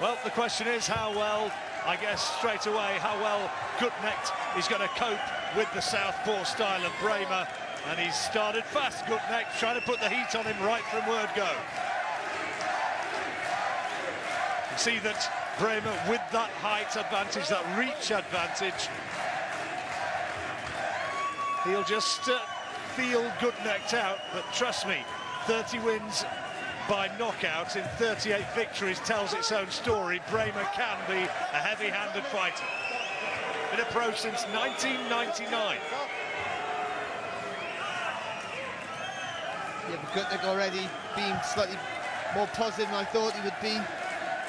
Well, the question is how well, I guess straight away, how well Gutknecht is going to cope with the southpaw style of Brähmer. And he's started fast, Gutknecht, trying to put the heat on him right from word go. You see that Brähmer with that height advantage, that reach advantage, he'll just uh, feel Gutknecht out, but trust me, 30 wins by knockout in 38 victories tells its own story. Brähmer can be a heavy-handed fighter. Been a pro since 1999. Yeah, but Gutknecht already being slightly more positive than I thought he would be.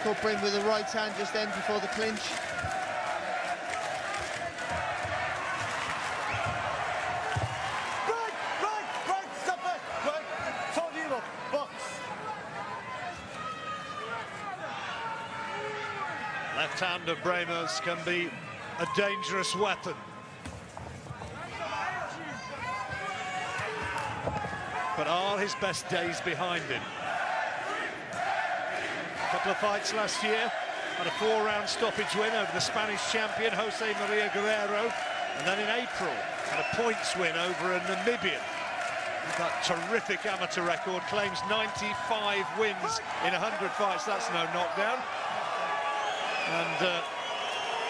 Caught with the right hand just then before the clinch. Of Brähmer's can be a dangerous weapon. But are his best days behind him? A couple of fights last year, had a four-round stoppage win over the Spanish champion Jose Maria Guerrero, and then in April had a points win over a Namibian. That terrific amateur record claims 95 wins in 100 fights. That's no knockdown. And uh,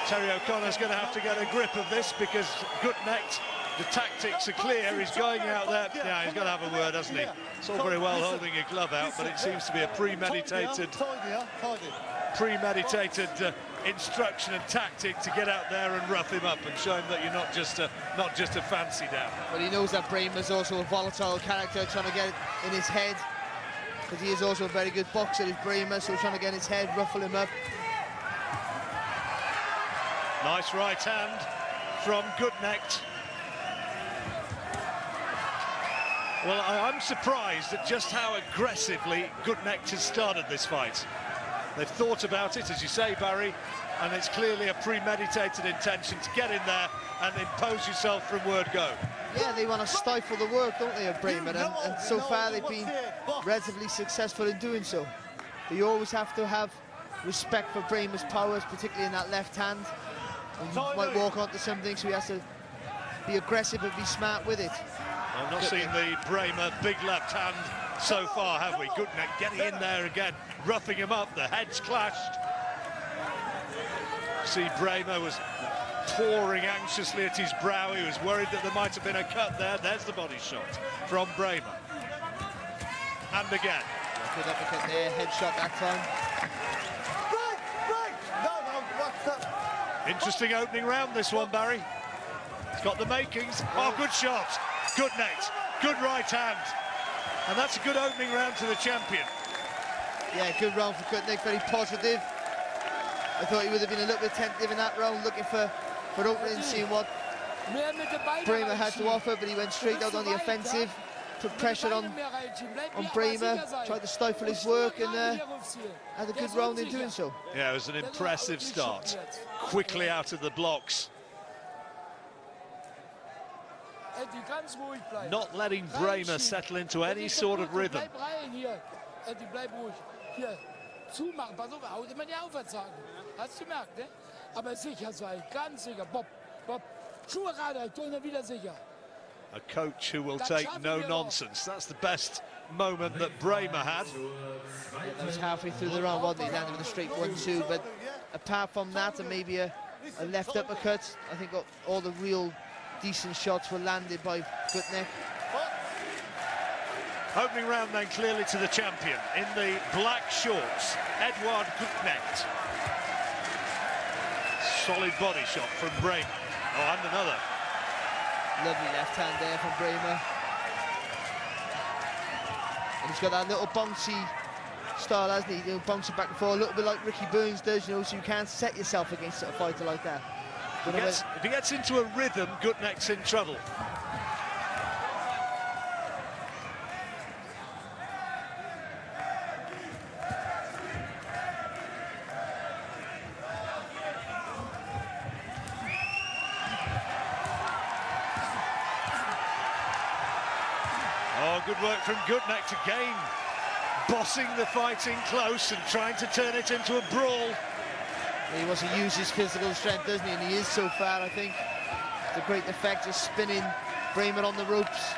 Terry O'Connor's going to have to get a grip of this because Gutknecht, the tactics are clear. He's going out there. Yeah, he's got to have a word, hasn't he? It's all very well holding a glove out, but it seems to be a premeditated, premeditated uh, instruction and tactic to get out there and rough him up and show him that you're not just a not just a fancy down. But he knows that Brähmer's also a volatile character, trying to get in his head. Because he is also a very good boxer, is Brähmer, so trying to get his head, ruffle him up. Nice right hand from Gutknecht. Well, I, am surprised at just how aggressively Gutknecht has started this fight. They've thought about it, as you say, Barry, and it's clearly a premeditated intention to get in there and impose yourself from word go. Yeah, they want to stifle the work, don't they, of Brähmer? And, and so far they've been relatively successful in doing so. But you always have to have respect for Brähmer's powers, particularly in that left hand. And he might walk onto something, so he has to be aggressive and be smart with it. I've not seen the Brähmer big left hand so far, have we? Gutknecht getting in there again, roughing him up, the heads clashed. See, Brähmer was pouring anxiously at his brow. He was worried that there might have been a cut there. There's the body shot from Brähmer. And again. Good uppercut there, head shot that time. Interesting opening round, this one, Barry. It's got the makings. Oh, good shot. Good net. Good right hand. And that's a good opening round to the champion. Yeah, good round for Gutknecht, very positive. I thought he would have been a little bit tentative in that round, looking for, for opening, seeing what Brähmer had to offer, but he went straight out on the offensive, put pressure on, on Brähmer, tried to stifle his work, and uh, had a good round in doing so. Yeah, it was an impressive start. Quickly out of the blocks. Not letting Brähmer settle into any sort of rhythm. zumachen. Pass auf, Aufwärtshaken. Hast du gemerkt, ne? Aber sicher ganz sicher. Bob, Bob, Schuhe rein, tu ihn wieder sicher. A coach who will take no nonsense. That's the best moment that Brähmer had. Yeah, that was halfway through the round, wasn't he? Landed with a straight one-two, but apart from that and maybe a, a left uppercut, I think all the real decent shots were landed by Gutknecht. Opening round then clearly to the champion in the black shorts, Eduard Gutknecht. Solid body shot from Brähmer. Oh, and another. Lovely left hand there from Brähmer. And he's got that little bouncy style, hasn't he? Bouncing back and forth, a little bit like Ricky Burns does, you know, so you can't set yourself against a fighter like that. If he, gets, if he gets into a rhythm, Gutknecht's in trouble. From Gutknecht again. bossing the fight in close and trying to turn it into a brawl. He wants to use his physical strength, doesn't he? And he is so far, I think. The great effect of spinning Brähmer on the ropes.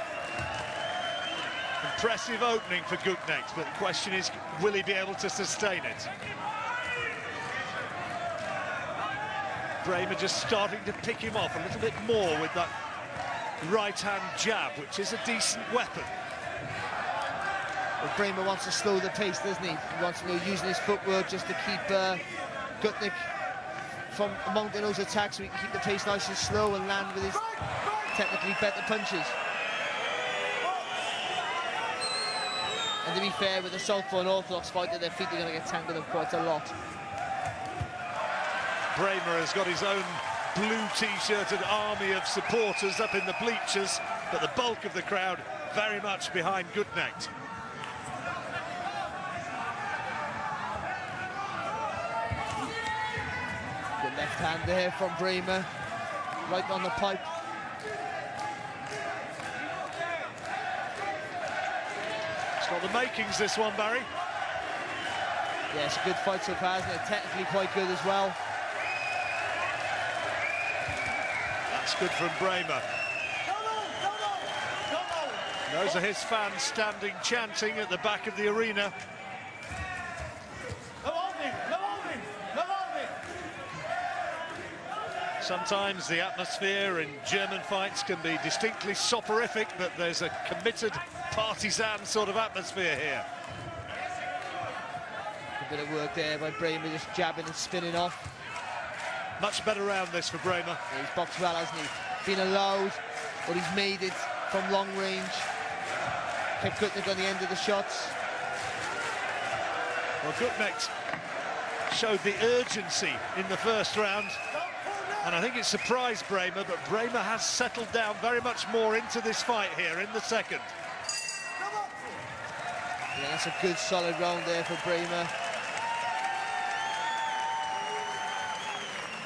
Impressive opening for Gutknecht, but the question is, will he be able to sustain it? Brähmer just starting to pick him off a little bit more with that right-hand jab, which is a decent weapon. Well, Brähmer wants to slow the pace, doesn't he? He wants to know, using his footwork just to keep uh, Gutknecht from mounting those attacks so he can keep the pace nice and slow and land with his technically better punches. And to be fair, with the Southpaw and Orthodox fighter, their feet are going to get tangled up quite a lot. Brähmer has got his own blue t-shirted army of supporters up in the bleachers, but the bulk of the crowd very much behind Gutknecht. Hand there from Brähmer, right on the pipe. It's got the makings, this one, Barry. Yeah, it's a good fight so far, isn't it? Technically quite good as well. That's good from Brähmer. Those are his fans standing, chanting at the back of the arena. Sometimes the atmosphere in German fights can be distinctly soporific, but there's a committed partisan sort of atmosphere here. A bit of work there by Brähmer, just jabbing and spinning off. Much better round this for Brähmer. Yeah, he's boxed well, hasn't he? Been allowed, but he's made it from long range. Kept Gutknecht on the end of the shots. Well, Gutknecht showed the urgency in the first round, and I think it surprised Brähmer, but Brähmer has settled down very much more into this fight here in the second. Yeah, that's a good solid round there for Brähmer.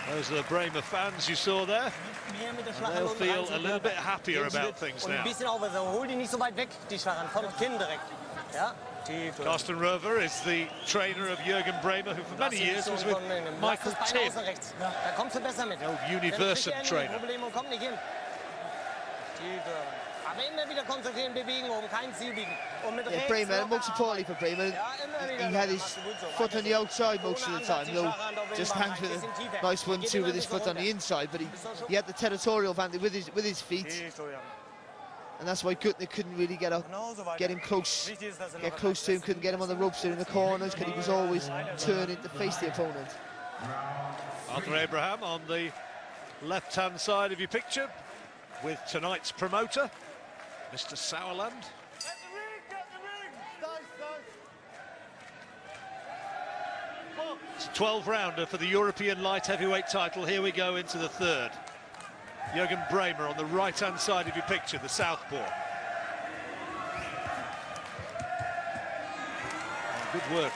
Those are the Brähmer fans you saw there. And they'll feel a little bit happier about things now. Ein bisschen auf, also hol die nicht so weit weg, die Schwachen, vom Kinn direkt. Ja, tief durch. Karsten Röwer is the trainer of Jürgen Brähmer, who for many years was with Michael Lass das Bein Timm. außen rechts. Da kommst du besser mit. old Wenn du Universum trainer. Probleme und komm nicht hin. Tief durch. Aber immer wieder konzentrieren, bewegen, kein Ziel biegen. Und mit Yeah, Brähmer, most importantly for arbeiten. Brähmer, Ja, immer wieder he had his Machst du gut so. foot on the outside most of the time. Ansatz, die No, Schwache Hand auf den just Bein, hangs with a nice one Geht two with his foot on the inside, but he, he had the territorial advantage with his with his feet, Tief durch. And that's why Gutknecht couldn't really get up, Genau so weiter. get him close, Wichtig ist, dass get close to him, couldn't get him on the ropes there in the corners because he was always turning to face the opponent. Arthur Abraham on the left-hand side of your picture with tonight's promoter, Mr. Sauerland. It's a 12-rounder for the European light heavyweight title. Here we go into the third. Jürgen Brähmer on the right-hand side of your picture, the southpaw. Good work.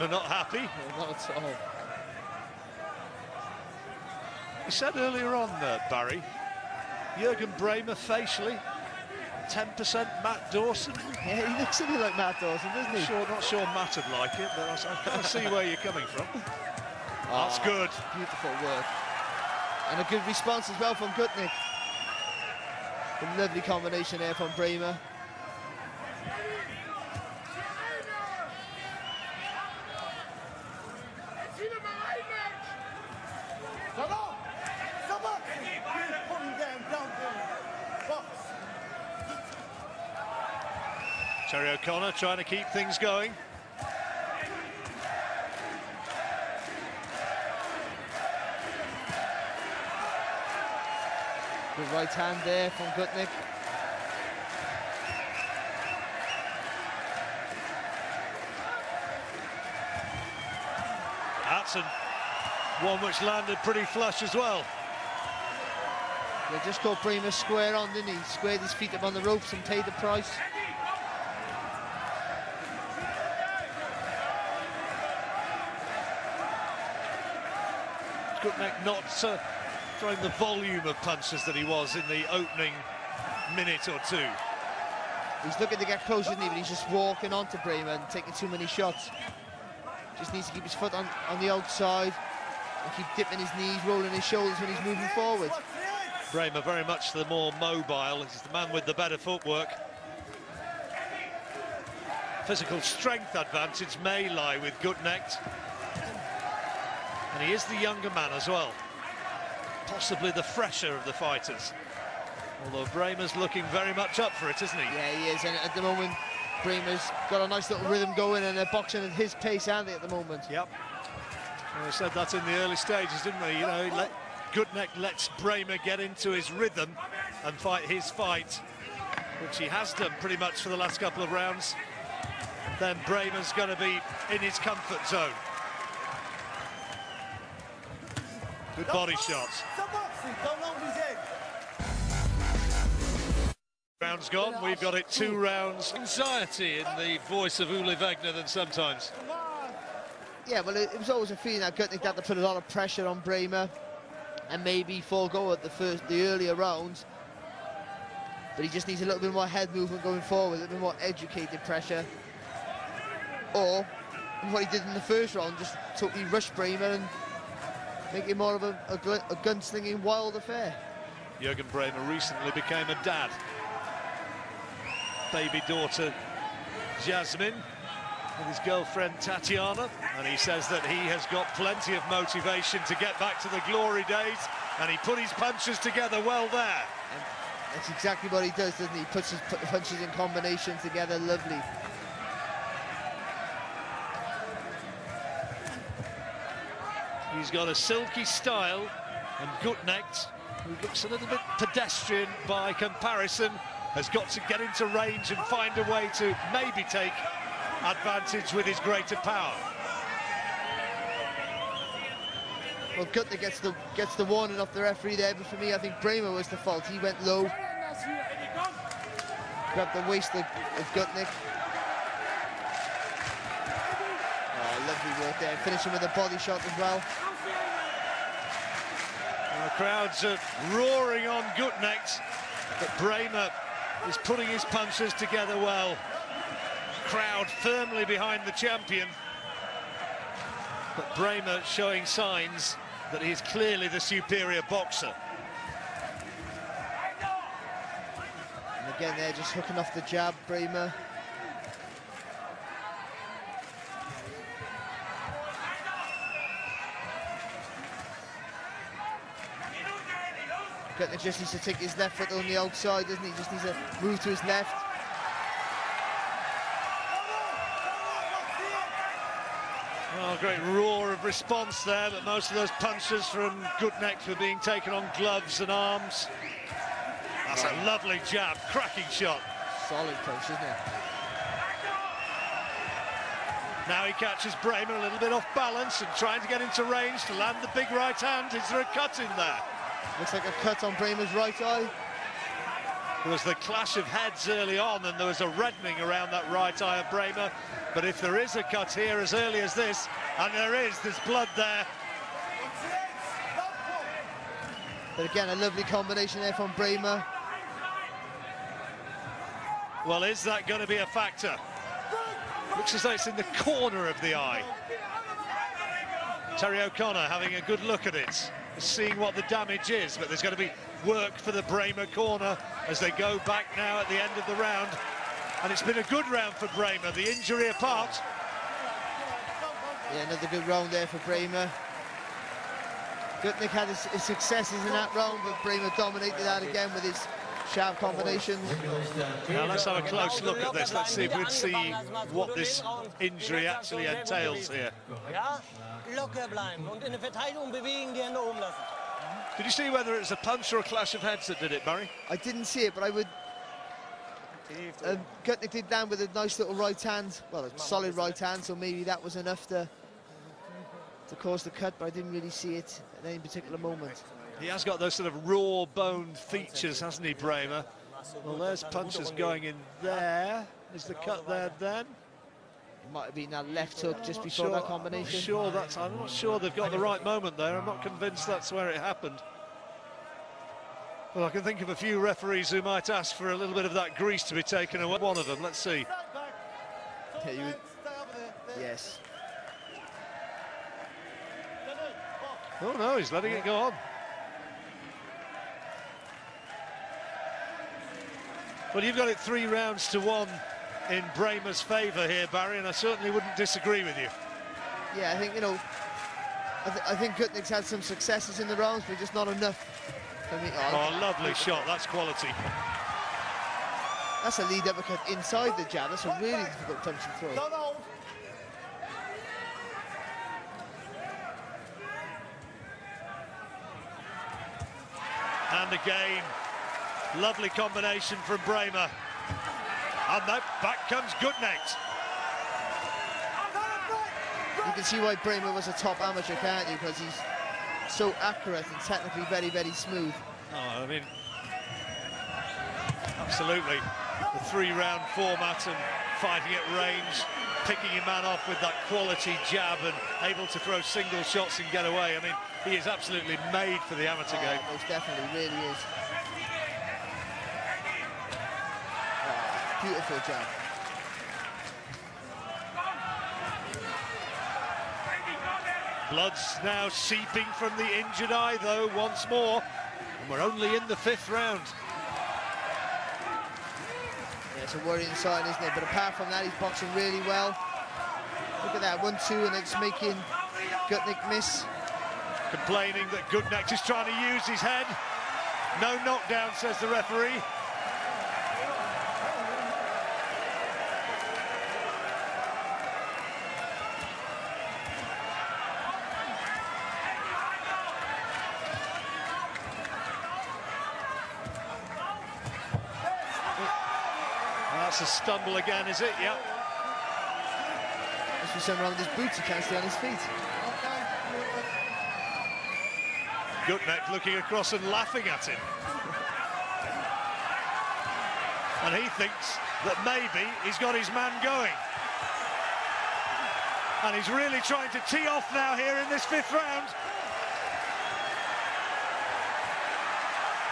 Brähmer not happy. No, not at all. You said earlier on, uh, Barry, Jürgen Brähmer facially, 10% Matt Dawson. Yeah, he looks a bit like Matt Dawson, doesn't he? Sure, not sure Matt would like it, but I, of see where you're coming from. That's Ah, good. Beautiful work. And a good response as well from Gutknecht. A lovely combination there from Bremer. Terry O'Connor trying to keep things going. Good right hand there from Gutknecht. Hudson One which landed pretty flush as well. They just caught Brähmer square on, didn't he? Squared his feet up on the ropes and paid the price. Gutknecht not uh, throwing the volume of punches that he was in the opening minute or two. He's looking to get closer, isn't he? But he's just walking onto Brähmer and taking too many shots. Just needs to keep his foot on, on the outside and keep dipping his knees, rolling his shoulders when he's moving forward. Brähmer very much the more mobile. He's the man with the better footwork. Physical strength advantage may lie with Gutknecht. And he is the younger man as well. Possibly the fresher of the fighters. Although Brähmer's looking very much up for it, isn't he? Yeah, he is. And at the moment, Brähmer's got a nice little rhythm going and they're boxing at his pace, aren't they, at the moment? Yep. Well, we said that in the early stages, didn't we? You know, let, Gutknecht lets Brähmer get into his rhythm and fight his fight, which he has done pretty much for the last couple of rounds. Then Brähmer's going to be in his comfort zone. Good body shots. Rounds gone. We've got it two rounds. Anxiety in the voice of Ulli Wegner than sometimes. Yeah, well, it, it was always a feeling that Gutknecht had to put a lot of pressure on Brähmer and maybe forego at the first, the earlier rounds. But he just needs a little bit more head movement going forward, a little bit more educated pressure. Or what he did in the first round, just totally rush Brähmer and make it more of a, a, a gunslinging wild affair. Jürgen Brähmer recently became a dad. Baby daughter Jasmine with his girlfriend Tatiana and he says that he has got plenty of motivation to get back to the glory days and he put his punches together well there. And that's exactly what he does, doesn't he? He puts his punches in combination together, lovely. He's got a silky style and Gutknecht, who looks a little bit pedestrian by comparison, has got to get into range and find a way to maybe take advantage with his greater power. Well, Gutknecht gets the gets the warning off the referee there, but for me, I think Brähmer was the fault. He went low, grabbed the waist of, of Gutknecht. Oh, ah, lovely work there, finishing with a body shot as well. Crowds are roaring on Gutknecht, but Brähmer is putting his punches together well. Crowd firmly behind the champion. But Brähmer showing signs that he's clearly the superior boxer. And again, they're just hooking off the jab, Brähmer. Gutknecht just needs to take his left foot on the outside, doesn't he? Just needs to move to his left. Oh, great roar of response there, but most of those punches from Gutknecht were being taken on gloves and arms. That's a lovely jab, cracking shot. Solid punch, isn't it? Now he catches Brähmer a little bit off balance and trying to get into range to land the big right hand. Is there a cut in there? Looks like a cut on Brähmer's right eye. There was the clash of heads early on and there was a reddening around that right eye of Brähmer. But if there is a cut here as early as this, and there is, there's blood there. But again, a lovely combination there from Brähmer. Well, is that going to be a factor? Looks as though it's in the corner of the eye. Terry O'Connor having a good look at it, seeing what the damage is, but there's going to be work for the Brähmer corner as they go back now at the end of the round. And it's been a good round for Brähmer, the injury apart. Yeah, another good round there for Brähmer. Gutknecht had his, his, successes in that round, but Brähmer dominated that again with his sharp combinations. Now let's have a close look at this. Let's see if we can see what this injury actually entails here. Did you see whether it was a punch or a clash of heads that did it, Barry? I didn't see it, but I would um, did down with a nice little right hand, well, a solid right hand, so maybe that was enough to to cause the cut, but I didn't really see it at any particular moment. He has got those sort of raw-boned features, hasn't he, Brähmer? Well, there's punches going in there. Is the cut there then? It might have been that left hook just before sure, that combination. I'm sure that's. I'm not sure they've got the right moment there. I'm not convinced that's where it happened. Well, I can think of a few referees who might ask for a little bit of that grease to be taken away. One of them, let's see. Yeah, you would- yes. Oh no, he's letting it go on. Well, you've got it three rounds to one in Brähmer's favour here, Barry, and I certainly wouldn't disagree with you. Yeah, I think, you know, I, th I think Gutknecht's had some successes in the rounds, but just not enough for me. Oh, lovely shot. That's quality. That's a lead uppercut inside the jab. That's a really difficult punch to throw. And again, lovely combination from Brähmer. And that back comes Gutknecht. You can see why Brähmer was a top amateur, can't you? Because he's so accurate and technically very, very smooth. Oh, I mean, absolutely. The three-round format and fighting at range, picking your man off with that quality jab and able to throw single shots and get away. I mean, he is absolutely made for the amateur oh, game. Oh, most definitely, really is. Beautiful jab. Blood's now seeping from the injured eye, though, once more. And we're only in the fifth round. Yeah, it's a worrying sign, isn't it? But apart from that, he's boxing really well. Look at that, one, two, and it's making Gutknecht miss. Complaining that Gutknecht is trying to use his head. No knockdown, says the referee. That's a stumble again, is it? Yep. Be something wrong with his boots, he can't stay on his feet. Gutknecht looking across and laughing at him. And he thinks that maybe he's got his man going. And he's really trying to tee off now here in this fifth round.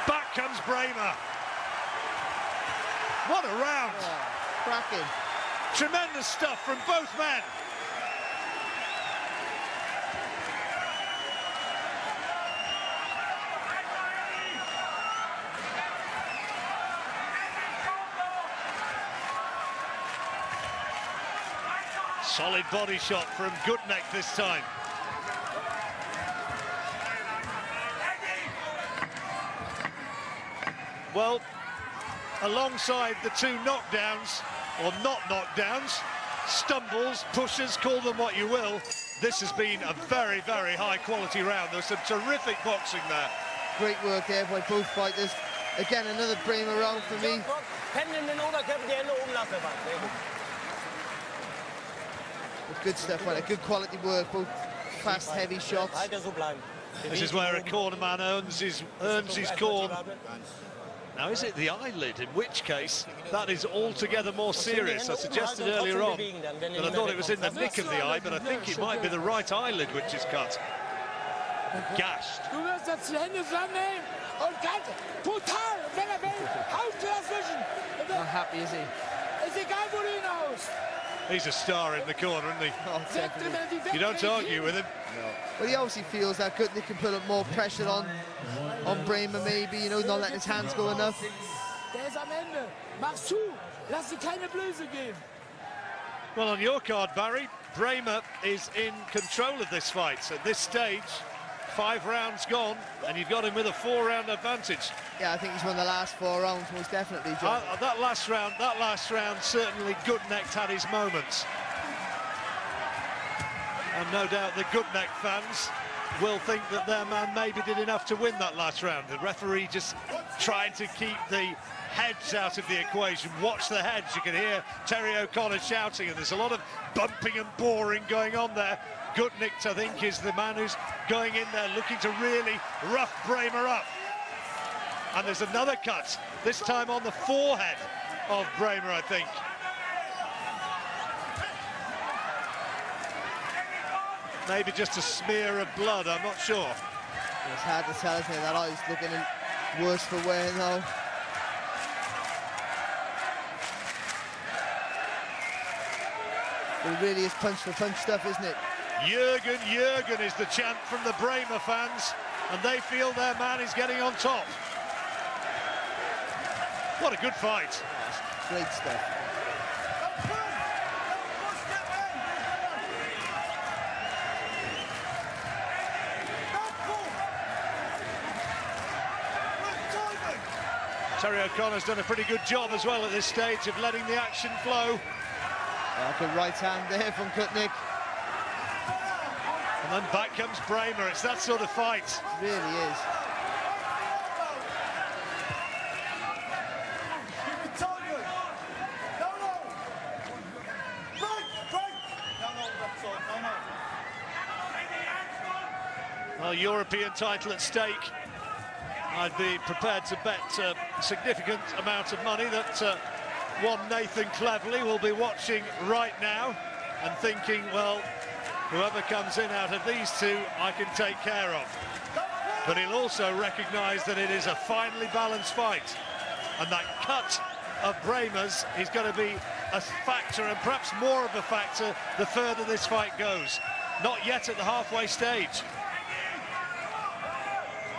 Back comes Brähmer. What a round. Cracking. Tremendous stuff from both men. Solid body shot from Gutknecht this time. Well, alongside the two knockdowns, or not knockdowns, stumbles, pushes, call them what you will, this has been a very, very high quality round. There was some terrific boxing there. Great work there by both fighters. Again, another Brähmer round for me. Hände in den Oberkörper, die Hände oben lassen. Sehr gut. Good stuff, right? Good quality work, both fast, heavy shots. Weiter so bleiben. This is where a corner man earns his, earns his corn. Now, is it the eyelid? In which case, that is altogether more serious. I suggested earlier on that I thought it was in the nick of the eye, but I think it might be the right eyelid which is cut. Gashed. Du wirst jetzt die Hände zusammennehmen und ganz brutal, wenn er will, haut dazwischen. Not happy, is he? Ist egal, wo du hinaus. He's a star in the corner, isn't he? Oh, definitely. You don't argue with him. But he obviously feels that Gutknecht can put up more pressure on on Brähmer, maybe, you know, not letting his hands go enough. Der ist am Ende. Mach's zu. Lass dir keine Blöße geben. Well, on your card, Barry, Brähmer is in control of this fight. At this stage, five rounds gone, and you've got him with a four-round advantage. Yeah, I think he's won the last four rounds, most definitely, John. Uh, that last round, that last round, certainly Gutknecht had his moments. And no doubt the Gutknecht fans will think that their man maybe did enough to win that last round. The referee just trying to keep the heads out of the equation. Watch the heads. You can hear Terry O'Connor shouting, and there's a lot of bumping and boring going on there Gutknecht, I think, is the man who's going in there looking to really rough Brähmer up. And there's another cut, this time on the forehead of Brähmer, I think. Maybe just a smear of blood, I'm not sure. It's hard to tell, isn't it? That eye's looking worse for wear though. It really is punch for punch stuff, isn't it? Jurgen, Jurgen is the chant from the Brähmer fans, and they feel their man is getting on top. What a good fight. Oh, great stuff. Terry O'Connor's done a pretty good job as well at this stage of letting the action flow. Like a right hand there from Gutknecht. And then back comes Brähmer. It's that sort of fight. It really is. Well, European title at stake. I'd be prepared to bet a significant amount of money that uh, one Nathan Cleverly will be watching right now and thinking, well, whoever comes in out of these two, I can take care of. But he'll also recognise that it is a finely balanced fight. And that cut of Brähmer's is going to be a factor, and perhaps more of a factor, the further this fight goes. Not yet at the halfway stage.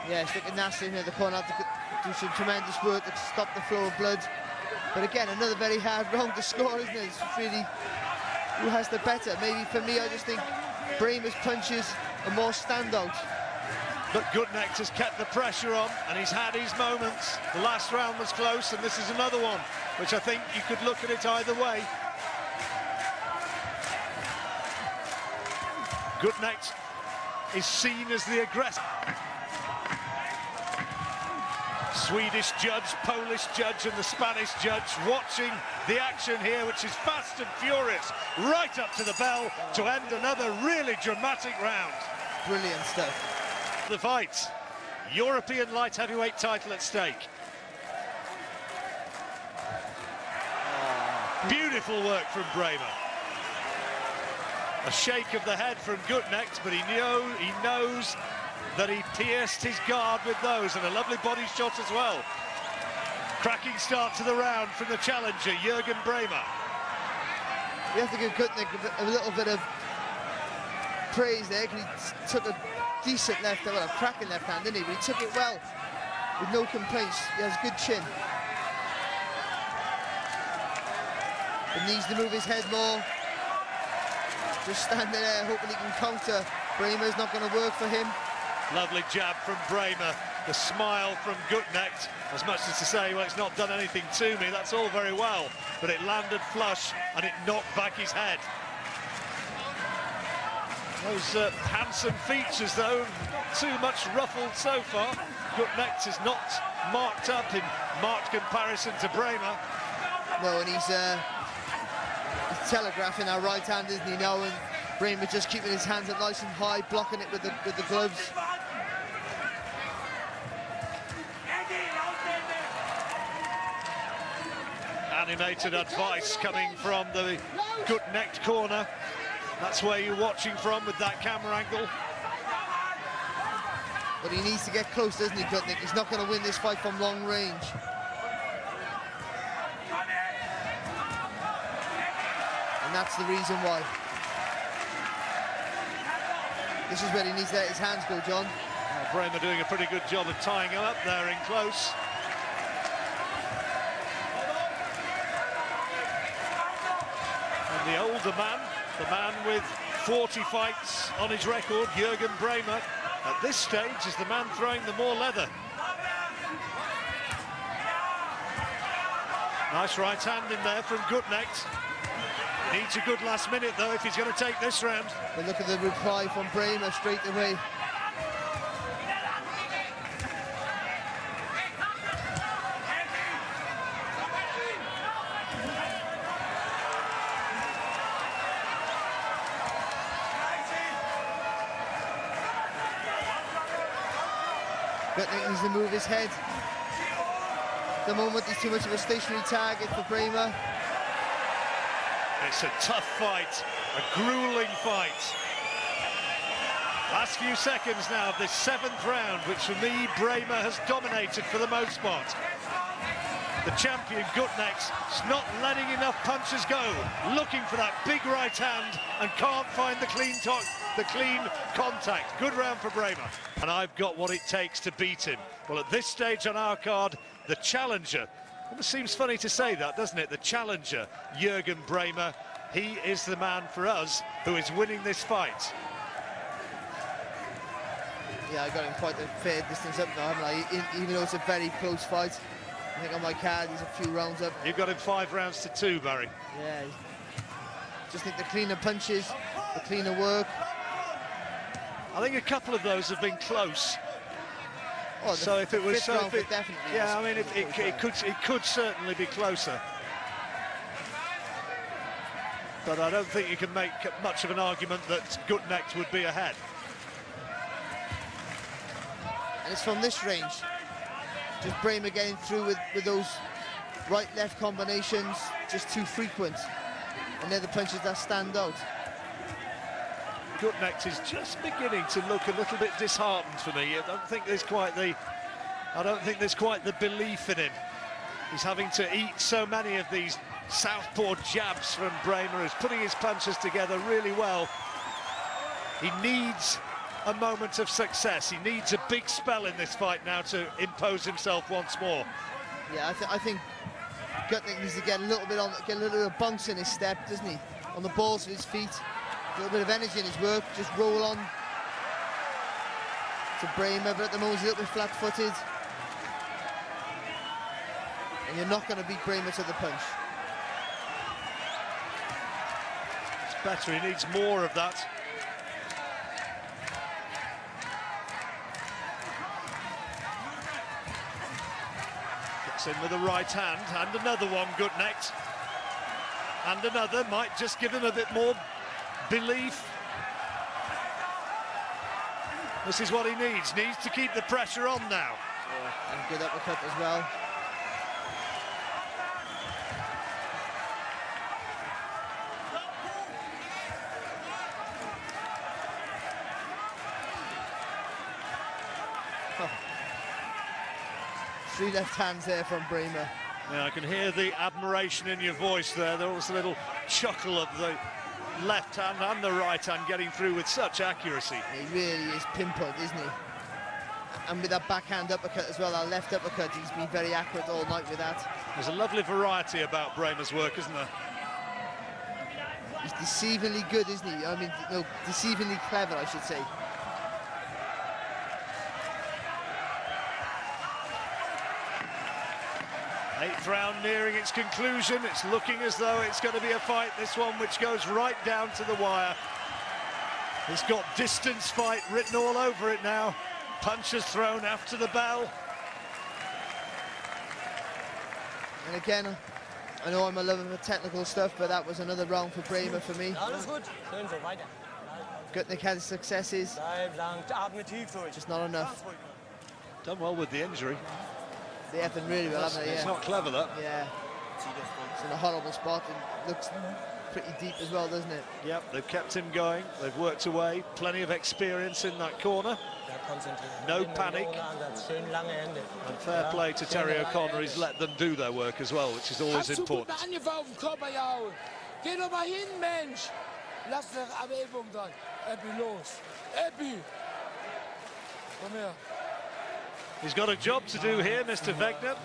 Yeah, it's looking nasty in the corner. Have to do some tremendous work to stop the flow of blood. But again, another very hard round to score, isn't it? It's really who has the better. Maybe for me, I just think Brähmer's punches are more standout. But Gutknecht has kept the pressure on, and he's had his moments. The last round was close, and this is another one, which I think you could look at it either way. Gutknecht is seen as the aggressor. Swedish judge, Polish judge and the Spanish judge watching the action here, which is fast and furious, right up to the bell to end another really dramatic round. Brilliant stuff. The fight, European light heavyweight title at stake. Beautiful work from Brähmer. A shake of the head from Gutknecht, but he knew he knows that he pierced his guard with those, and a lovely body shot as well. Cracking start to the round from the challenger, Jürgen Brähmer. We have to give Gutknecht a, little bit of praise there, because he took a decent left, well, a cracking left hand, didn't he? But he took it well, with no complaints. He has a good chin. He needs to move his head more. Just standing there, hoping he can counter. Brähmer's not going to work for him. Lovely jab from Brähmer. The smile from Gutknecht, as much as to say, well, it's not done anything to me. That's all very well. But it landed flush and it knocked back his head. Those uh, handsome features, though, not too much ruffled so far. Gutknecht is not marked up in marked comparison to Brähmer. No, and he's, uh, he's telegraphing our right hand, isn't he, now? And Brähmer just keeping his hands up nice and high, blocking it with the, with the gloves. Animated advice coming from the Gutknecht corner. That's where you're watching from with that camera angle. But he needs to get close, doesn't he, Gutknecht? He's not going to win this fight from long range. And that's the reason why. This is where he needs to let his hands go, John. Well, Brähmer doing a pretty good job of tying him up there in close. The older man, the man with 40 fights on his record, Jürgen Brähmer, at this stage is the man throwing the more leather. Nice right hand in there from Gutknecht. Needs a good last minute, though, if he's going to take this round. But look at the reply from Brähmer straight away. Gutknecht needs to move his head. At the moment, he's too much of a stationary target for Brähmer. It's a tough fight, a grueling fight. Last few seconds now of this seventh round, which for me, Brähmer has dominated for the most part. The champion, Gutknecht, is not letting enough punches go, looking for that big right hand and can't find the clean the clean contact. Good round for Brähmer. And I've got what it takes to beat him. Well, at this stage on our card, the challenger, almost seems funny to say that, doesn't it? The challenger, Jürgen Brähmer, he is the man for us who is winning this fight. Yeah, I got him quite a fair distance up now, haven't I? Even though it's a very close fight. I think on my card he's a few rounds up. You've got him five rounds to two, Barry. Yeah. Just think the cleaner punches, the cleaner work. I think a couple of those have been close. Oh, so if it was so if it, definitely yeah, I mean it, it, it, could it could certainly be closer. But I don't think you can make much of an argument that Gutknecht would be ahead. And it's from this range. Just Brähmer getting through with, with those right-left combinations, just too frequent. And they're the punches that stand out. Gutknecht is just beginning to look a little bit disheartened for me. I don't think there's quite the, I don't think there's quite the belief in him. He's having to eat so many of these southpaw jabs from Brähmer. He's putting his punches together really well. He needs a moment of success. He needs a big spell in this fight now to impose himself once more. Yeah, I, th I think Gutknecht needs to get a little bit on, get a little bit of bounce in his step, doesn't he? On the balls of his feet, a little bit of energy in his work, just roll on to Brähmer, but at the moment he's a little bit flat-footed. And you're not going to beat Brähmer to the punch. It's better, he needs more of that. Gets in with the right hand, and another one, good next. And another might just give him a bit more belief. This is what he needs, needs to keep the pressure on now. Yeah, and good uppercut as well. Three left hands there from Brähmer. Yeah, I can hear the admiration in your voice there. There was a little chuckle of the left hand and the right hand getting through with such accuracy. He really is pinpoint, isn't he? And with that backhand uppercut as well, that left uppercut, he's been very accurate all night with that. There's a lovely variety about Brähmer's work, isn't there? He's deceivingly good, isn't he? I mean, no, deceivingly clever, I should say. Eighth round nearing its conclusion. It's looking as though it's going to be a fight, this one, which goes right down to the wire. It's got distance fight written all over it now. Punches thrown after the bell. And again, I know I'm a lover of technical stuff, but that was another round for Brähmer for me. Gutknecht had successes. Just not enough. Done well with the injury. They have done really well, haven't they? Yeah. It's not clever, that. Yeah. It's in a horrible spot and looks pretty deep as well, doesn't it? Yep, they've kept him going. They've worked away. Plenty of experience in that corner. No panic. And fair play to Terry O'Connor. He's let them do their work as well, which is always important. Geh doch mal hin, Mensch! Lass Erhebung dann. Epi los. Epi! Komm her. He's got a job to do here, Mr. Wegner.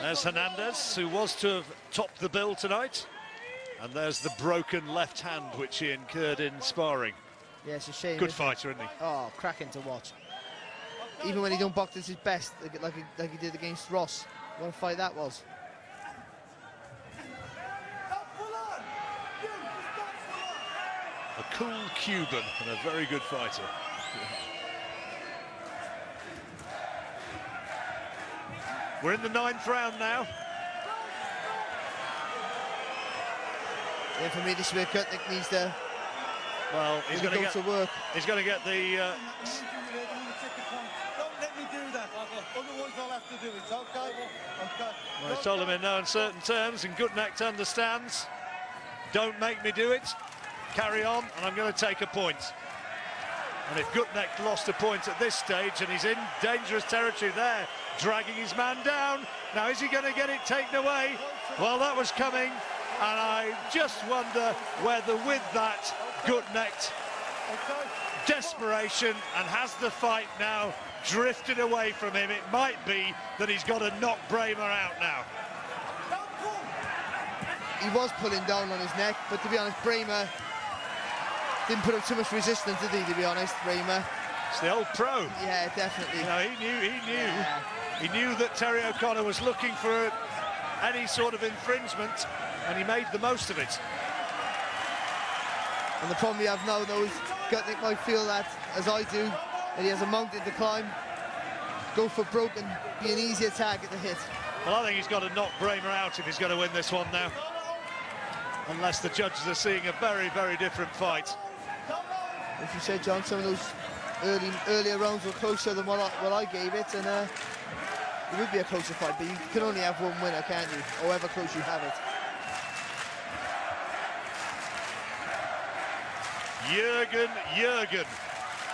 There's Hernandez, who was to have topped the bill tonight. And there's the broken left hand, which he incurred in sparring. Yeah, it's a shame. Good fighter, isn't he? Oh, cracking to watch. Even when he don't box at his best, like he, like he did against Ross. What a fight that was. Cool Cuban and a very good fighter. We're in the ninth round now. Yeah, for me, this is where Gutknecht needs to Well, he's going he to goes get to work. he's going to get the uh, Don't let me do that. Otherwise, I'll have to do it. Okay? Okay. Well, I told him in no uncertain terms, and Gutknecht understands. Don't make me do it. Carry on, and I'm going to take a point. And if Gutknecht lost a point at this stage, and he's in dangerous territory there, dragging his man down. Now, is he going to get it taken away? Well, that was coming, and I just wonder whether with that, Gutknecht desperation and has the fight now drifted away from him. It might be that he's got to knock Brähmer out now. He was pulling down on his neck, but to be honest, Brähmer didn't put up too much resistance, did he, to be honest, Brähmer? It's the old pro. Yeah, definitely. You know, he knew, he knew, Yeah. he knew that Terry O'Connor was looking for any sort of infringement, and he made the most of it. And the problem you have now, though, is Gutnick might feel that, as I do, that he has a mountain to climb, go for broke and be an easier target to hit. Well, I think he's got to knock Brähmer out if he's going to win this one now. Unless the judges are seeing a very, very different fight. As you said, John, some of those early earlier rounds were closer than what I, what I gave it, and uh, it would be a closer fight, but you can only have one winner, can't you? However close you have it. Jurgen, Jurgen.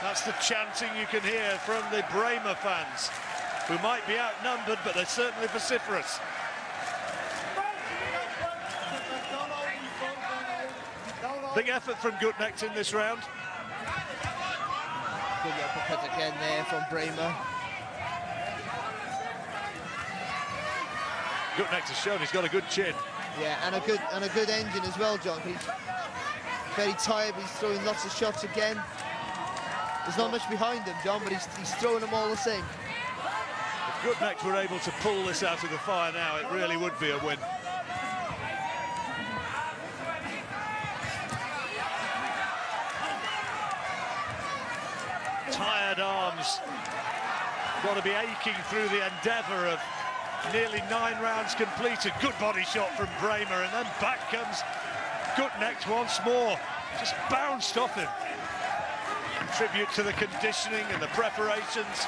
That's the chanting you can hear from the Brähmer fans, who might be outnumbered, but they're certainly vociferous. Big effort from Gutknecht in this round. Good uppercut again there from Brähmer. Gutknecht has shown he's got a good chin. Yeah, and a good and a good engine as well, John. He's very tired, but he's throwing lots of shots again. There's not much behind him, John, but he's, he's throwing them all the same. If Gutknecht were able to pull this out of the fire now, it really would be a win. Tired arms. Got to be aching through the endeavour of nearly nine rounds completed. Good body shot from Brähmer, and then back comes Gutknecht once more. Just bounced off him. Tribute to the conditioning and the preparations.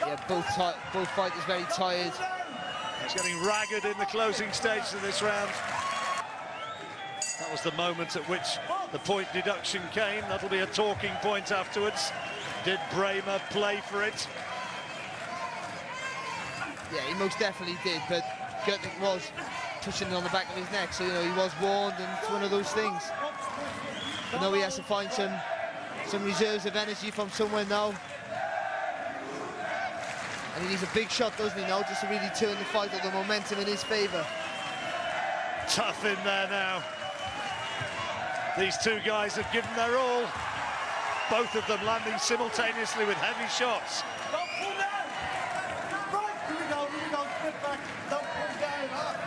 Yeah, both both fighters very tired. He's getting ragged in the closing stages of this round. That was the moment at which the point deduction came. That'll be a talking point afterwards. Did Brähmer play for it? Yeah, he most definitely did, but Gutnick was pushing it on the back of his neck, so you know he was warned, and it's one of those things. I know he has to find some some reserves of energy from somewhere now. And he needs a big shot, doesn't he, now, just to really turn the fight or the momentum in his favour. Tough in there now. These two guys have given their all. Both of them landing simultaneously with heavy shots. Don't pull down. Right, here we go, here we go. Split back. Don't pull down.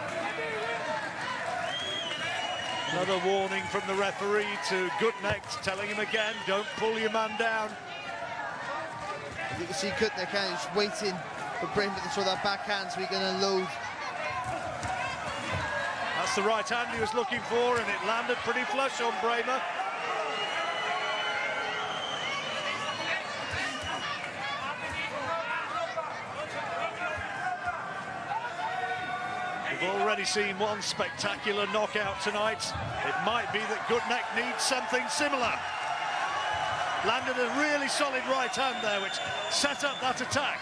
Another warning from the referee to Gutknecht, telling him again, don't pull your man down. You can see Gutnick kind of just waiting for Brähmer to throw that backhand so he going to That's the right hand he was looking for, and it landed pretty flush on Brähmer. We've already seen one spectacular knockout tonight. It might be that Gutknecht needs something similar. Landed a really solid right hand there, which set up that attack.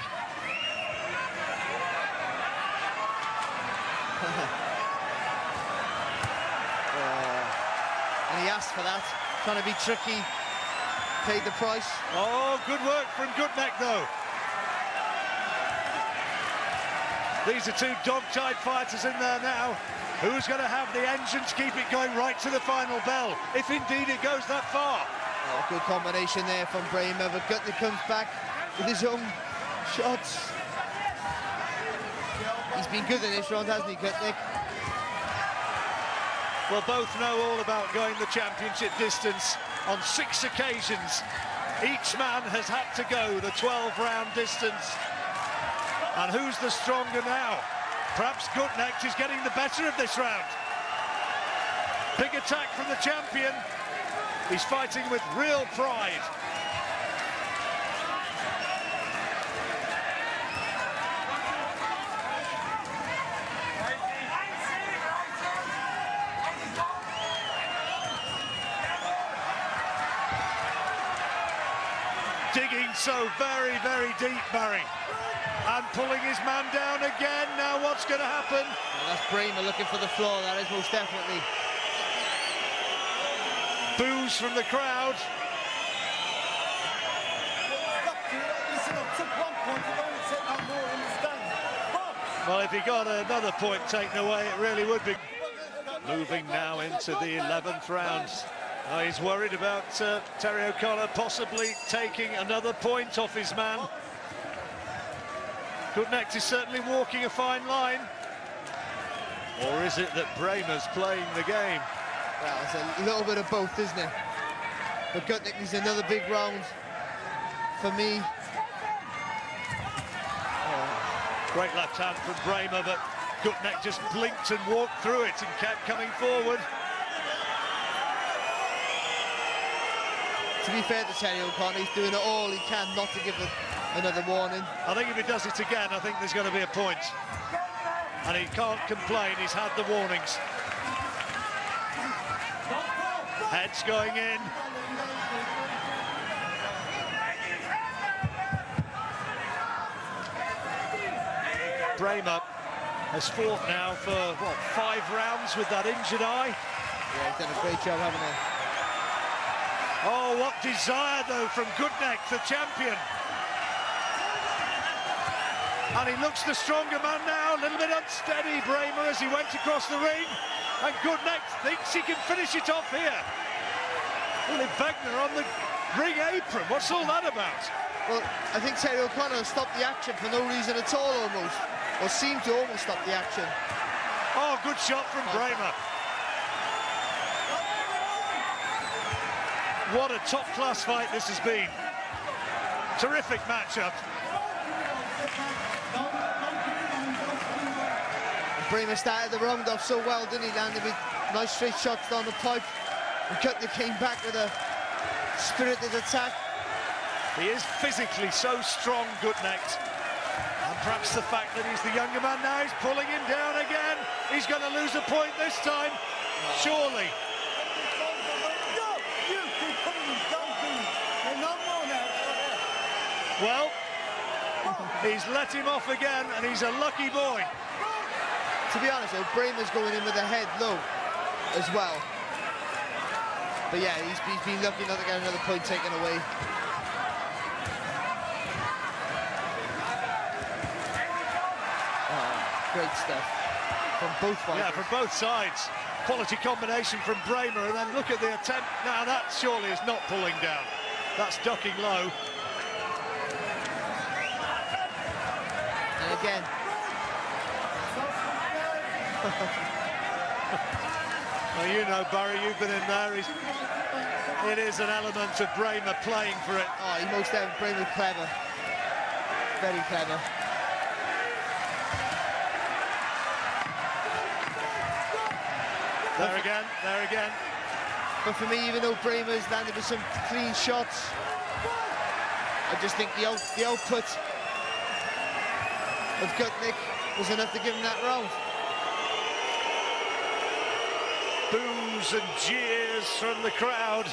For that, trying to be tricky, paid the price. Oh, good work from Gutknecht, though. These are two dog-tied fighters in there now. Who's going to have the engine to keep it going right to the final bell, if indeed it goes that far? Oh, good combination there from Brähmer, but Gutnick comes back with his own shots. He's been good in this round, hasn't he, Gutnick? Well, both know all about going the championship distance on six occasions. Each man has had to go the 12-round distance. And who's the stronger now? Perhaps Gutknecht is getting the better of this round. Big attack from the champion. He's fighting with real pride. So very, very deep, Barry. And pulling his man down again. Now what's going to happen? Well, that's Brähmer looking for the floor, that is most definitely. Boos from the crowd. Well, if he got another point taken away, it really would be. Moving now into the 11th round. Oh, he's worried about uh, Terry O'Connor possibly taking another point off his man. Gutknecht is certainly walking a fine line. Or is it that Brähmer's playing the game? Well, it's a little bit of both, isn't it? But Gutknecht is another big round for me. Great left hand from Brähmer, but Gutknecht just blinked and walked through it and kept coming forward. To be fair to Terry O'Connor, he's doing it all he can not to give it another warning. I think if he does it again, I think there's going to be a point. And he can't complain, he's had the warnings. Heads going in. Brähmer has fought now for, what, five rounds with that injured eye? Yeah, he's done a great job, haven't he? Oh, what desire, though, from Gutknecht, the champion. And he looks the stronger man now, a little bit unsteady, Brähmer, as he went across the ring. And Gutknecht thinks he can finish it off here. Ulli Wegner on the ring apron. What's all that about? Well, I think Terry O'Connor stopped the action for no reason at all, almost. Or seemed to almost stop the action. Oh, good shot from Brähmer. What a top-class fight this has been. Terrific matchup. Brähmer started the round off so well, didn't he? Landed with nice straight shots down the pipe. And Cutler came back with a spirited attack. He is physically so strong, Gutknecht. And perhaps the fact that he's the younger man now, he's pulling him down again. He's going to lose a point this time, surely. Well, he's let him off again, and he's a lucky boy. To be honest, though, Brähmer's going in with a head low as well. But yeah, he's, he's been lucky not to get another point taken away. Oh, great stuff from both fighters. Yeah, from both sides. Quality combination from Brähmer, and then look at the attempt. Now that surely is not pulling down. That's ducking low. Again. well, you know, Barry, you've been in there. He's, it is an element of Brähmer playing for it. Oh, he most definitely Brähmer clever. Very clever. There again, there again. But for me, even though Brähmer's landed with some clean shots, I just think the, out, the output of Gutknecht was enough to give him that round. Boos and jeers from the crowd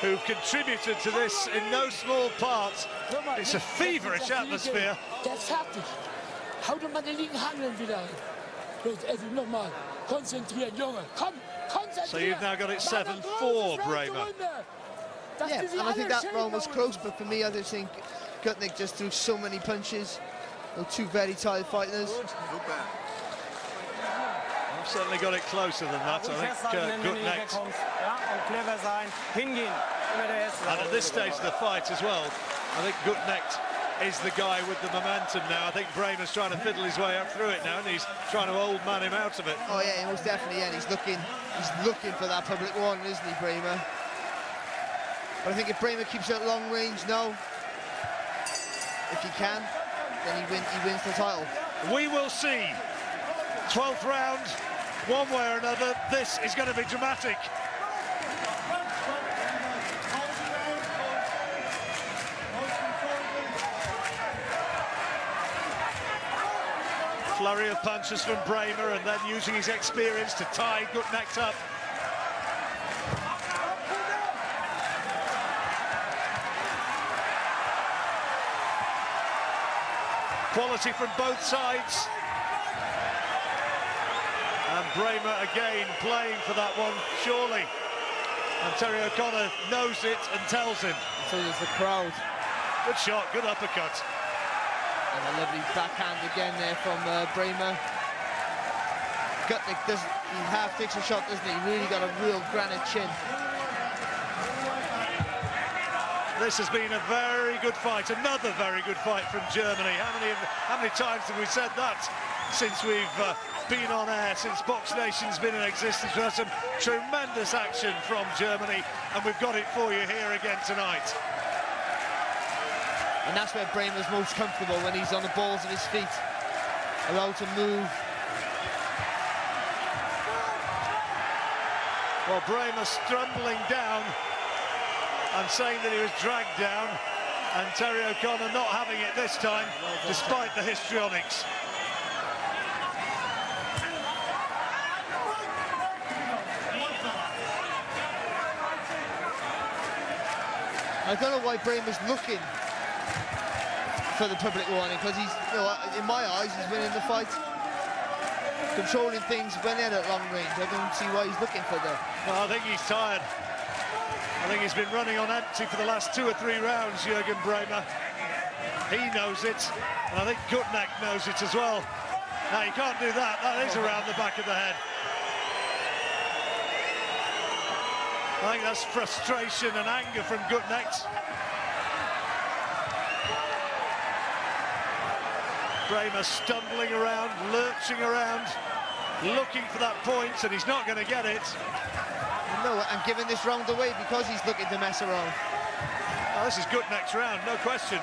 who've contributed to this in no small part. It's a feverish atmosphere. Der ist fertig. Hau doch mal den linken Handel wieder. Los, Eddie, nochmal. Konzentrieren, Junge. Komm, konzentrieren. So you've now got it 7-4, Brähmer. Yeah, and I think that round was close, but for me, I just think Gutknecht just threw so many punches. They're two very tired fighters. I've certainly got it closer than that. I think uh, Gutknecht. And at this stage of the fight as well, I think Gutknecht is the guy with the momentum now. I think Brähmer's trying to fiddle his way up through it now, and he's trying to old man him out of it. Oh yeah, most definitely. Yeah, he's looking, he's looking for that public warning, isn't he, Brähmer? But I think if Brähmer keeps it at long range now, if he can, then he, win, he wins the title. We will see. 12th round, one way or another, this is going to be dramatic. Flurry of punches from Brähmer and then using his experience to tie Gutknecht up. Quality from both sides. And Brähmer again playing for that one, surely. And Terry O'Connor knows it and tells him. So does the crowd. Good shot, good uppercut. And a lovely backhand again there from uh, Brähmer. Gutknecht does he half takes a shot, doesn't he? Really got a real granite chin. This has been a very good fight, another very good fight from Germany. How many, how many times have we said that since we've uh, been on air, since Box Nation's been in existence? We've had some tremendous action from Germany, and we've got it for you here again tonight. And that's where Brähmer's most comfortable, when he's on the balls of his feet, allowed to move. Well, Brähmer stumbling down and saying that he was dragged down, and Terry O'Connor not having it this time, despite the histrionics. I don't know why Brähmer's looking for the public warning, because he's, you know, in my eyes, he's winning the fight. Controlling things when they're at long range. I don't see why he's looking for the... Well, I think he's tired. I think he's been running on empty for the last two or three rounds, Jürgen Brähmer. He knows it, and I think Gutknecht knows it as well. Now, you can't do that. That is around the back of the head. I think that's frustration and anger from Gutknecht. Brähmer stumbling around, lurching around, looking for that point, and he's not going to get it. No, and giving this round away because he's looking to mess around. Oh, this is good next round, no question.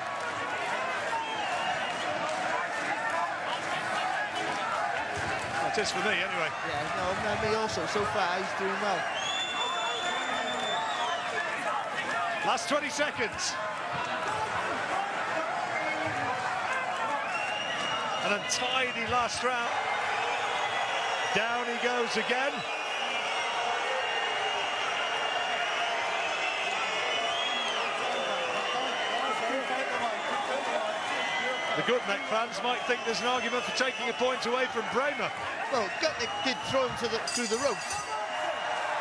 That is for me, anyway. Yeah, no, no, me also. So far, he's doing well. Last 20 seconds. An untidy last round. Down he goes again. The Gutknecht fans might think there's an argument for taking a point away from Brähmer. Well, Gutknecht did throw him to the, through the ropes.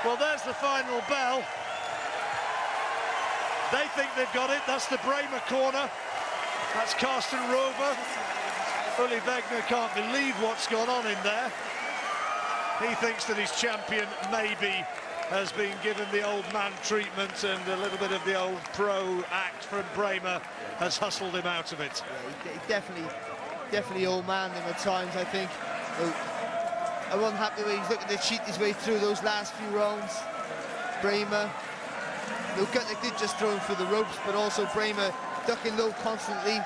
Well, there's the final bell. They think they've got it. That's the Brähmer corner. That's Karsten Röwer. Ulli Wegner can't believe what's gone on in there. He thinks that his champion maybe has been given the old man treatment and a little bit of the old pro act from Brähmer has hustled him out of it. Yeah, he, definitely, definitely old man him at times, I think. I wasn't happy when he's looking to cheat his way through those last few rounds. Brähmer. No, did just throw him through the ropes, but also Brähmer ducking low constantly.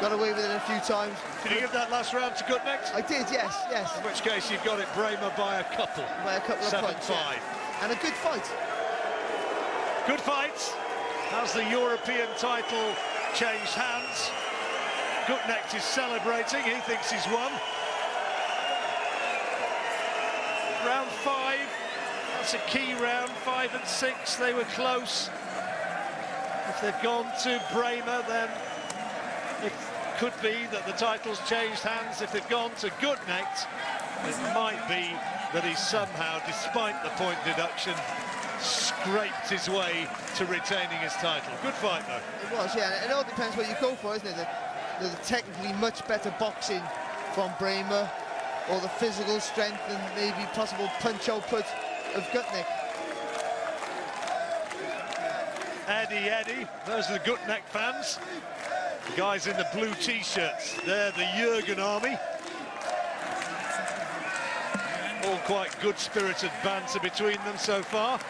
Got away with it a few times. Did you give that last round to Gutknecht? I did, yes, yes. In which case you've got it Brähmer by a couple. By a couple of Seven points, five. yeah. And a good fight. Good fight. As the European title changed hands. Gutknecht is celebrating. He thinks he's won. Round five. That's a key round. Five and six. They were close. If they've gone to Brähmer, then it could be that the title's changed hands. If they've gone to Gutknecht, it might be that he somehow, despite the point deduction, scraped his way to retaining his title. Good fight, though. It was, yeah. It all depends what you go for, isn't it? The, technically much better boxing from Brähmer, or the physical strength and maybe possible punch output of Gutknecht. Eddie, Eddie, those are the Gutknecht fans. The guys in the blue t-shirts, they're the Jurgen army. All quite good-spirited banter between them so far.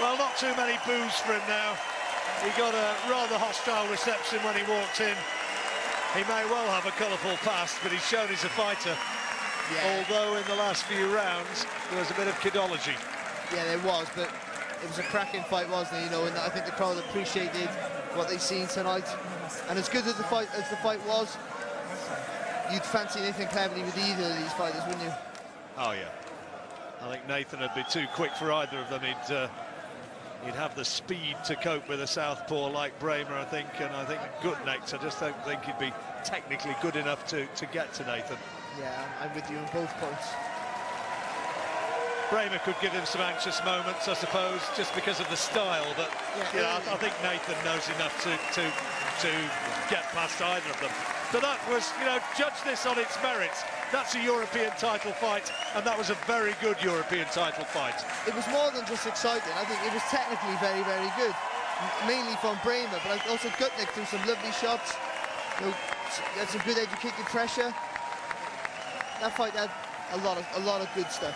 Well, not too many boos for him now. He got a rather hostile reception when he walked in. He may well have a colourful past, but he's shown he's a fighter. Yeah, Although in the last few rounds there was a bit of kidology. yeah, there was, but it was a cracking fight, wasn't it? You know, and I think the crowd appreciated what they've seen tonight. And as good as the fight as the fight was, you'd fancy Nathan Cleverly with either of these fighters, wouldn't you? Oh yeah. I think Nathan would be too quick for either of them. He'd uh, he'd have the speed to cope with a southpaw like Brähmer, I think, and I think Gutknecht. I just don't think he'd be technically good enough to to get to Nathan. Yeah, I'm, with you on both points. Brähmer could give him some anxious moments, I suppose, just because of the style. But Yeah. you know, I, I think Nathan knows enough to to to get past either of them. So that was, you know, judge this on its merits. That's a European title fight, and that was a very good European title fight. It was more than just exciting. I think it was technically very, very good. Mainly from Brähmer, but also Gutnick threw some lovely shots. You know, had some good educated pressure. That fight had a lot of a lot of good stuff.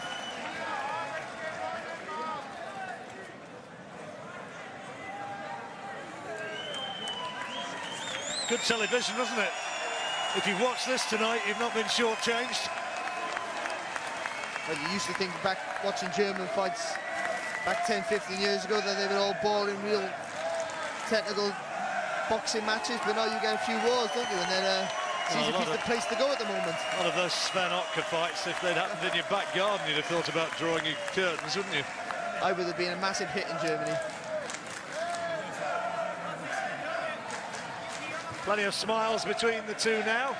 Good television, wasn't it? If you watch this tonight, you've not been shortchanged. Well, you used to think back watching German fights back 10, 15 years ago that they were all boring, real technical boxing matches, but now you get a few wars, don't you? And then uh, seems a to lot the place to go at the moment. One of those Sven Ottke fights, if they'd happened in your back garden, you'd have thought about drawing your curtains, wouldn't you? I would have been a massive hit in Germany. Plenty of smiles between the two now.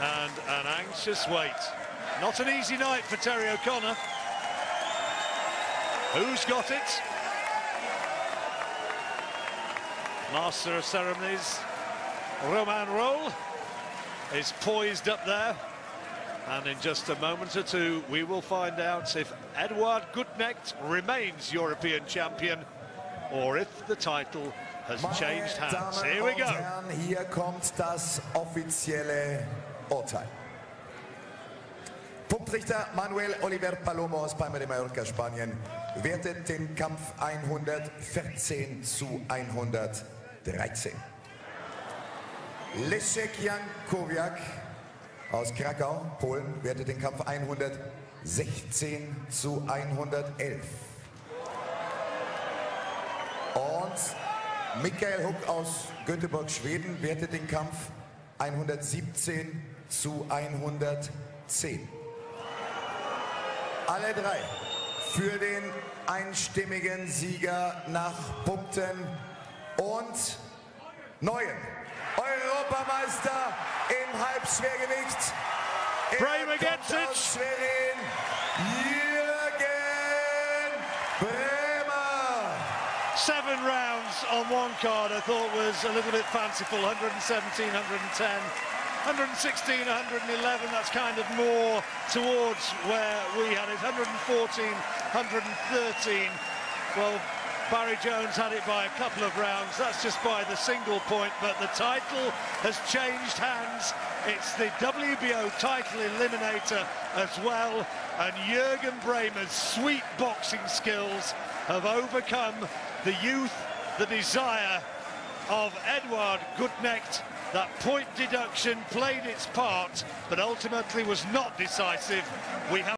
And an anxious wait. Not an easy night for Terry O'Connor. Who's got it? Master of ceremonies, Roman Roll, is poised up there. And in just a moment or two, we will find out if Eduard Gutknecht remains European champion or if the title has changed hands. Damen Here we und go. Herren, hier kommt das offizielle Urteil. Punktrichter Manuel Oliver Palomo aus Palma de Mallorca, Spanien, wertet den Kampf 114 zu 113. Leszek Jankowiak aus Krakau, Polen, wertet den Kampf 116 zu 111. Und Michael Huck aus Göteborg, Schweden, wertet den Kampf 117 zu 110. Alle drei für den einstimmigen Sieger nach Punkten und neuen Europameister im Halbschwergewicht. Er aus Schwerin, on one card I thought was a little bit fanciful. 117, 110, 116, 111. That's kind of more towards where we had it. 114, 113. Well, Barry Jones had it by a couple of rounds. That's just by the single point, but the title has changed hands. It's the WBO title eliminator as well. And Jürgen Brähmer's sweet boxing skills have overcome the youth, the desire of Eduard Gutknecht. That point deduction played its part, but ultimately was not decisive. We have